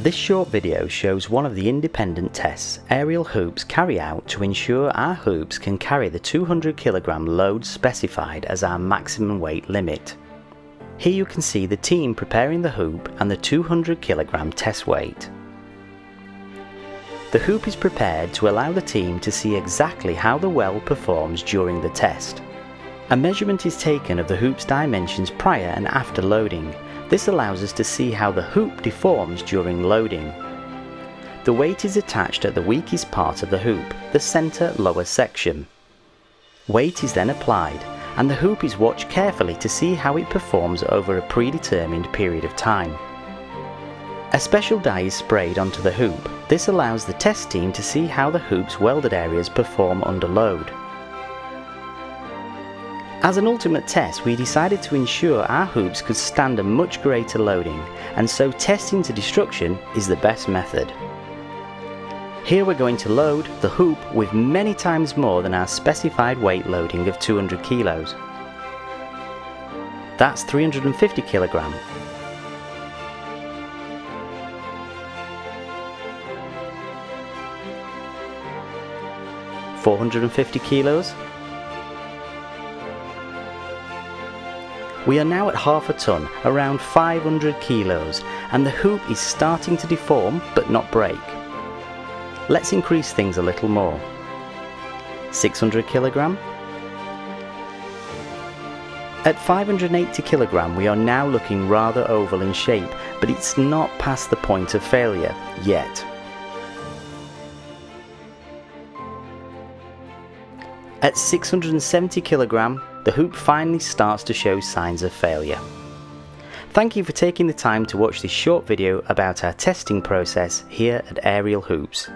This short video shows one of the independent tests aerial hoops carry out to ensure our hoops can carry the 200 kg load specified as our maximum weight limit. Here you can see the team preparing the hoop and the 200 kg test weight. The hoop is prepared to allow the team to see exactly how the weld performs during the test. A measurement is taken of the hoop's dimensions prior and after loading. This allows us to see how the hoop deforms during loading. The weight is attached at the weakest part of the hoop, the centre lower section. Weight is then applied and the hoop is watched carefully to see how it performs over a predetermined period of time. A special dye is sprayed onto the hoop. This allows the test team to see how the hoop's welded areas perform under load. As an ultimate test, we decided to ensure our hoops could stand a much greater loading, and so testing to destruction is the best method. Here we're going to load the hoop with many times more than our specified weight loading of 200 kilos. That's 350 kilogram, 450 kilos. We are now at half a ton, around 500 kilos, and the hoop is starting to deform but not break. Let's increase things a little more. 600 kilogram. At 580 kilogram we are now looking rather oval in shape, but it's not past the point of failure yet. At 670 kg, the hoop finally starts to show signs of failure. Thank you for taking the time to watch this short video about our testing process here at Aerial Hoops.